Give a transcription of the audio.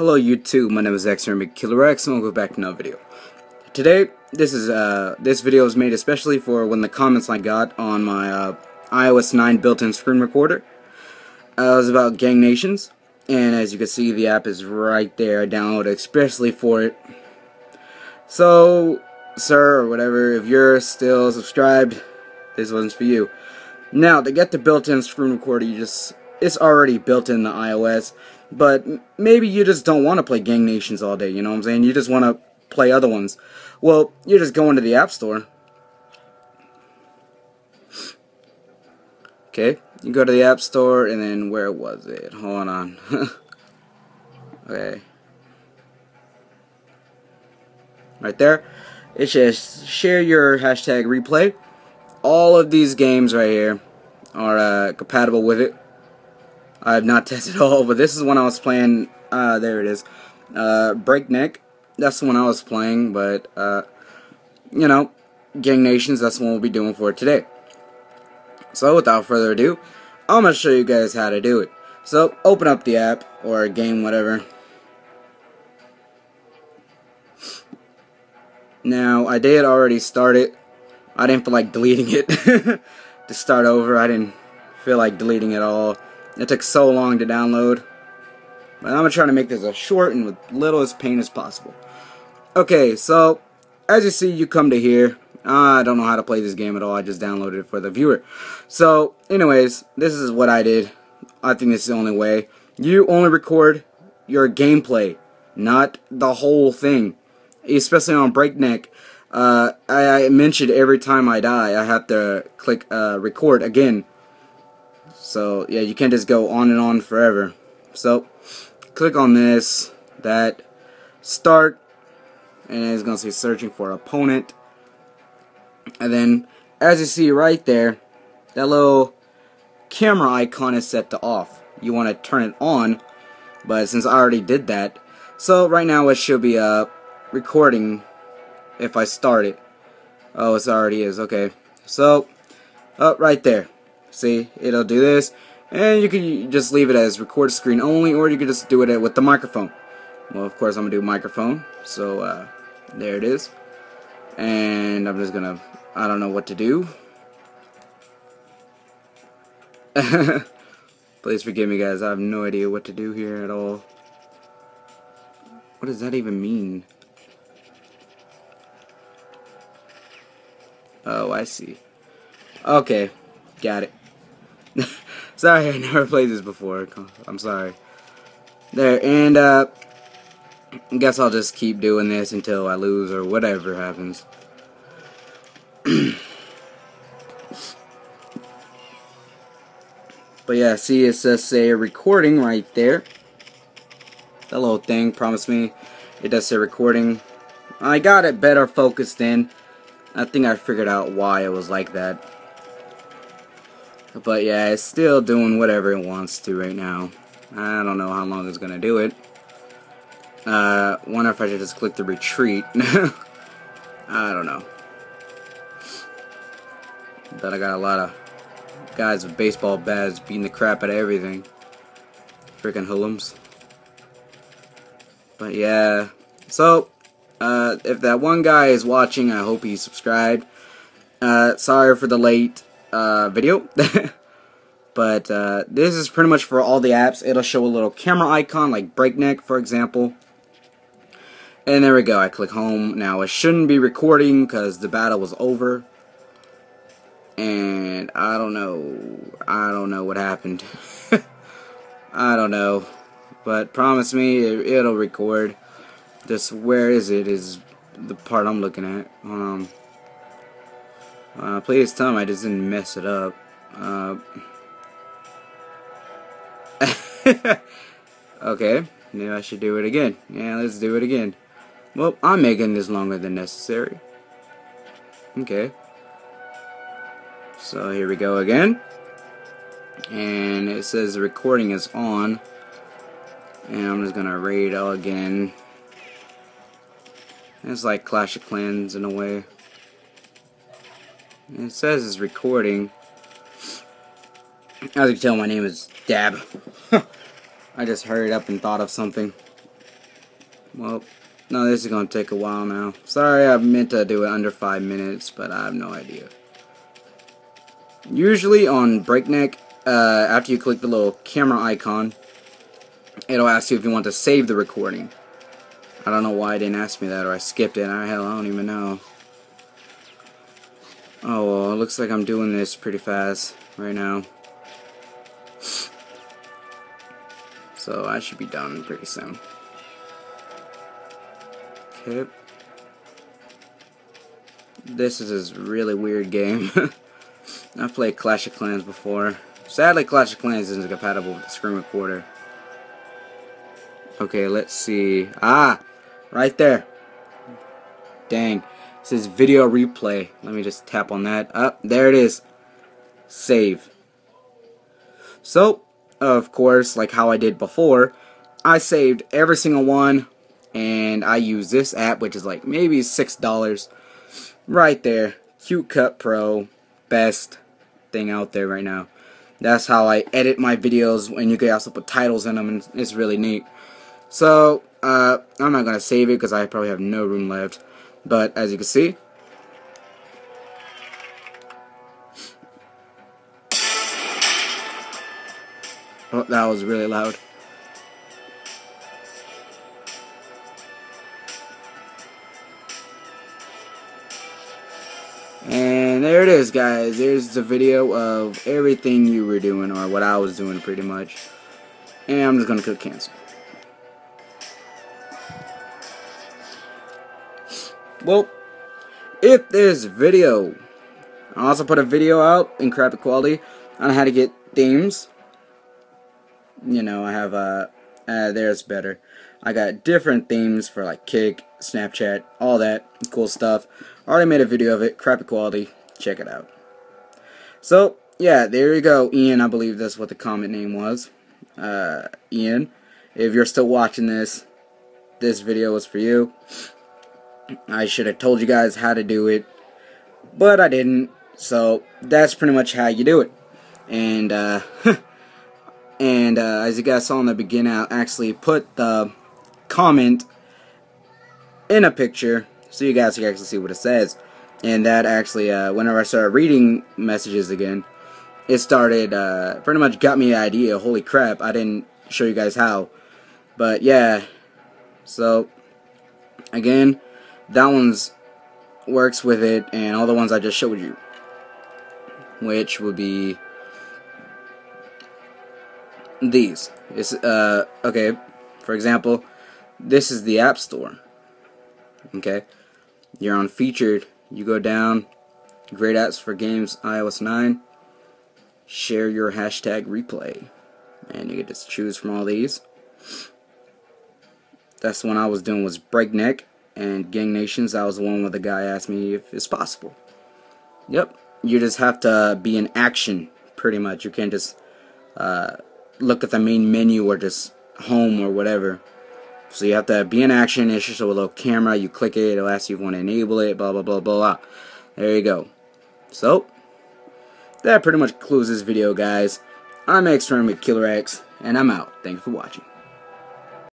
Hello YouTube, my name is Killer X and welcome back to another video. Today, this is uh this video is made especially for when the comments I got on my uh, iOS 9 built-in screen recorder. Uh, it was about Gang Nations, and as you can see, the app is right there. I downloaded especially for it. So, sir or whatever, if you're still subscribed, this one's for you. Now, to get the built-in screen recorder, you just it's already built in the iOS, but maybe you just don't want to play Gang Nations all day, you know what I'm saying? You just want to play other ones. Well, you just go into the App Store. Okay, you go to the App Store, and then where was it? Hold on. okay. Right there. It says share your hashtag replay. All of these games right here are uh, compatible with it. I have not tested all, but this is one I was playing. Uh, there it is. Uh, Breakneck. That's the one I was playing, but, uh, you know, Gang Nations, that's the one we'll be doing for today. So, without further ado, I'm going to show you guys how to do it. So, open up the app, or game, whatever. Now, I did already start it. I didn't feel like deleting it to start over. I didn't feel like deleting it all. It took so long to download. But I'm going to try to make this as short and with little as pain as possible. Okay, so as you see, you come to here. I don't know how to play this game at all. I just downloaded it for the viewer. So, anyways, this is what I did. I think this is the only way. You only record your gameplay, not the whole thing. Especially on Breakneck. Uh, I, I, mentioned every time I die, I have to click uh, record again. So, yeah, you can't just go on and on forever. So, click on this, that, start, and it's going to say searching for opponent. And then, as you see right there, that little camera icon is set to off. You want to turn it on, but since I already did that, so right now it should be uh, recording if I start it. Oh, it already is. Okay. So, up oh, right there. See, it'll do this. And you can just leave it as record screen only, or you can just do it with the microphone. Well, of course, I'm going to do microphone. So, uh, there it is. And I'm just going to, I don't know what to do. Please forgive me, guys. I have no idea what to do here at all. What does that even mean? Oh, I see. Okay, got it. Sorry, I never played this before. I'm sorry. There, and, uh, I guess I'll just keep doing this until I lose or whatever happens. but yeah, see, it says say recording right there. That little thing promised me. It does say recording. I got it better focused in. I think I figured out why it was like that. But yeah, it's still doing whatever it wants to right now. I don't know how long it's gonna do it. Uh, wonder if I should just click the retreat. I don't know. But I got a lot of guys with baseball bats beating the crap out of everything. Freaking hoodlums. But yeah, so uh, if that one guy is watching, I hope he subscribed. Uh, sorry for the late uh, video. but uh, this is pretty much for all the apps. It'll show a little camera icon like Breakneck, for example. And there we go. I click home. Now, it shouldn't be recording because the battle was over. And I don't know. I don't know what happened. I don't know. But promise me it, it'll record. This where is it is the part I'm looking at. Um, uh, please tell me I just didn't mess it up. Uh, okay, maybe I should do it again. Yeah, let's do it again. Well, I'm making this longer than necessary. Okay. So here we go again. And it says the recording is on. And I'm just gonna raid all again. It's like Clash of Clans in a way. It says it's recording. As you can tell, my name is Dab. I just hurried up and thought of something. Well, no, this is going to take a while now. Sorry, I meant to do it under 5 minutes, but I have no idea. Usually on Breakneck, uh, after you click the little camera icon, it'll ask you if you want to save the recording. I don't know why it didn't ask me that, or I skipped it. I, hell, I don't even know. Oh, well, it looks like I'm doing this pretty fast right now. So I should be done pretty soon. Okay. This is a really weird game. I've played Clash of Clans before. Sadly, Clash of Clans isn't compatible with the screen recorder. Okay, let's see. Ah! Right there. Dang. Says video replay. Let me just tap on that. Up, oh, there it is. Save. So, of course, like how I did before, I saved every single one, and I use this app, which is like maybe $6. Right there. Cute Cut Pro. Best thing out there right now. That's how I edit my videos, and you can also put titles in them, and it's really neat. So, uh, I'm not going to save it because I probably have no room left. But, as you can see, Oh, that was really loud. And there it is, guys. There's the video of everything you were doing, or what I was doing, pretty much. And I'm just to click cancel. Well, if this video, I also put a video out in crappy quality on how to get themes you know, I have uh, uh there's better. I got different themes for like Kik, Snapchat, all that cool stuff. Already made a video of it, crappy quality. Check it out. So yeah, there you go, Ian. I believe that's what the comment name was. Uh, Ian, if you're still watching this, this video was for you. I should have told you guys how to do it, but I didn't. So that's pretty much how you do it. And uh, And uh, as you guys saw in the beginning, I'll actually put the comment in a picture so you guys can actually see what it says. And that actually, uh, whenever I started reading messages again, it started, uh, pretty much got me the idea. Holy crap, I didn't show you guys how. But yeah, so again, that one's works with it, and all the ones I just showed you, which would be these. It's, uh, okay, for example, this is the App Store. Okay, you're on featured. You go down, great apps for games iOS 9. Share your hashtag replay, and you get to choose from all these. That's the one I was doing was Breakneck and Gang Nations. That was the one where the guy asked me if it's possible. Yep, you just have to be in action, pretty much. You can't just uh, look at the main menu or just home or whatever. So you have to be in action. It's just a little camera. You click it. It'll ask you if you want to enable it. Blah, blah, blah, blah, blah. There you go. So, that pretty much concludes this video, guys. I'm X with Killer X, and I'm out. Thank you for watching.